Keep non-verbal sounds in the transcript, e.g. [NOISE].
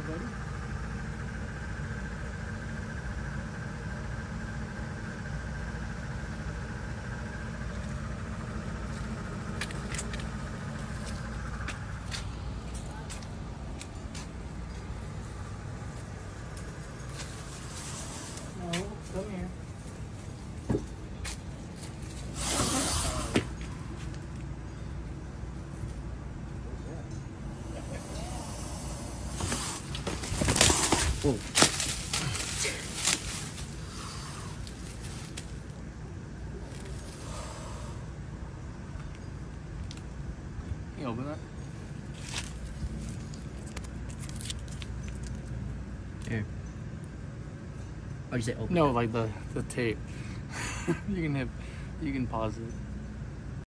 everybody. Whoa. Can you open that? Here. Oh, you say open? No, that? like the the tape. [LAUGHS] you can have, you can pause it.